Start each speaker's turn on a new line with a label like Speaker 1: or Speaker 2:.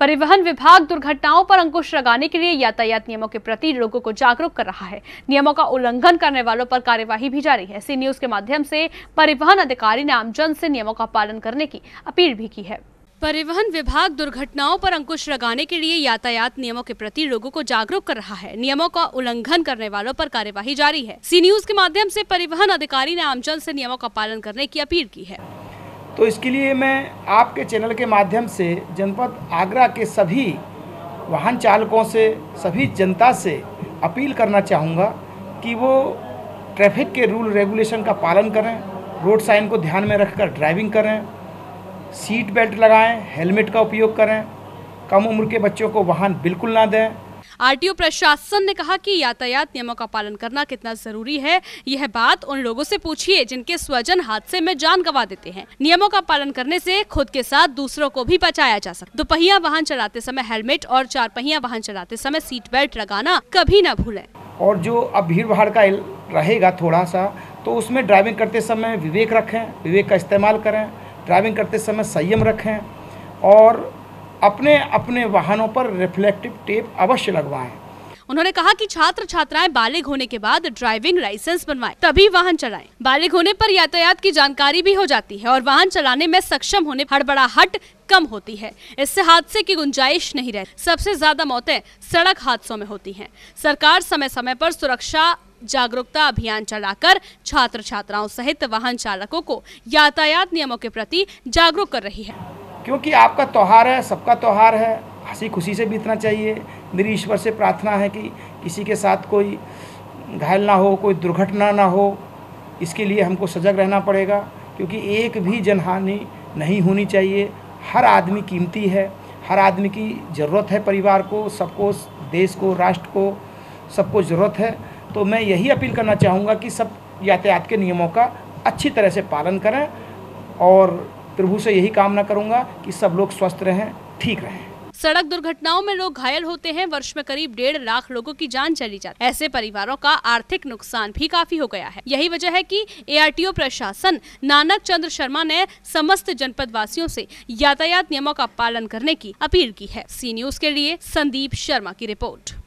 Speaker 1: परिवहन विभाग दुर्घटनाओं पर अंकुश लगाने के लिए यातायात नियमों के प्रति लोगों को जागरूक कर रहा है। नियमों का उल्लंघन करने वालों पर कार्यवाही भी जारी है। सी न्यूज़ के माध्यम से परिवहन अधिकारी ने आमजन से नियमों का पालन करने की अपील भी की है। परिवहन विभाग दुर्घटनाओं पर अंकुश लगाने के लिए यातायात नियमों के प्रति लोगों को जागरूक कर रहा है। नियमों का उल्लंघन करने वालों पर कार्यवाही जारी है। सी न्यूज़ के माध्यम से परिवहन अधिकारी ने आमजन से नियमों का पालन करने की अपील की है।
Speaker 2: तो इसके लिए मैं आपके चैनल के माध्यम से जनपद आगरा के सभी वाहन चालकों से, सभी जनता से अपील करना चाहूँगा कि वो ट्रैफ़िक के रूल रेगुलेशन का पालन करें, रोड साइन को ध्यान में रखकर ड्राइविंग करें, सीट बेल्ट लगाएँ, हेलमेट का उपयोग करें, कम उम्र के बच्चों को वाहन बिल्कुल ना दें
Speaker 1: आरटीओ प्रशासन ने कहा कि यातायात नियमों का पालन करना कितना ज़रूरी है, यह बात उन लोगों से पूछिए जिनके स्वजन हादसे में जान गंवा देते हैं। नियमों का पालन करने से खुद के साथ दूसरों को भी बचाया जा सकता दोपहिया वाहन चलाते समय हेलमेट और चार पहिया वाहन चलाते समय सीट बेल्ट लगाना कभी न भूलें।
Speaker 2: और जो अब भीड़ भाड़ का रहेगा थोड़ा सा तो उसमें ड्राइविंग करते समय विवेक रखें, विवेक का इस्तेमाल करें ड्राइविंग करते समय संयम रखें और अपने अपने वाहनों पर रिफ्लेक्टिव टेप अवश्य लगवाएँ।
Speaker 1: उन्होंने कहा कि छात्र छात्राएँ बालिग होने के बाद ड्राइविंग लाइसेंस बनवाएँ, तभी वाहन चलाएँ। बालिग होने पर यातायात की जानकारी भी हो जाती है और वाहन चलाने में सक्षम होने, हड़बड़ाहट कम होती है। इससे हादसे की गुंजाइश नहीं रहती। सबसे ज़्यादा मौतें सड़क हादसों में होती हैं। सरकार समय समय पर सुरक्षा जागरूकता अभियान चलाकर छात्र छात्राओं सहित वाहन चालकों को यातायात नियमों के प्रति जागरूक कर रही है।
Speaker 2: क्योंकि आपका त्यौहार है, सबका त्यौहार है। हँसी खुशी से बीतना चाहिए। मेरी ईश्वर से प्रार्थना है कि किसी के साथ कोई घायल ना हो, कोई दुर्घटना ना हो। इसके लिए हमको सजग रहना पड़ेगा, क्योंकि एक भी जनहानि नहीं होनी चाहिए। हर आदमी कीमती है, हर आदमी की ज़रूरत है परिवार को, सबको, देश को, राष्ट्र को, सबको ज़रूरत है। तो मैं यही अपील करना चाहूँगा कि सब यातायात के नियमों का अच्छी तरह से पालन करें और प्रभु से यही कामना करूँगा कि सब लोग स्वस्थ रहें, ठीक रहें।
Speaker 1: सड़क दुर्घटनाओं में लोग घायल होते हैं। वर्ष में करीब डेढ़ लाख लोगों की जान चली जाती है। ऐसे परिवारों का आर्थिक नुकसान भी काफ़ी हो गया है। यही वजह है कि एआरटीओ प्रशासन नानक चंद्र शर्मा ने समस्त जनपद वासियों से यातायात नियमों का पालन करने की अपील की है। सी न्यूज़ के लिए संदीप शर्मा की रिपोर्ट।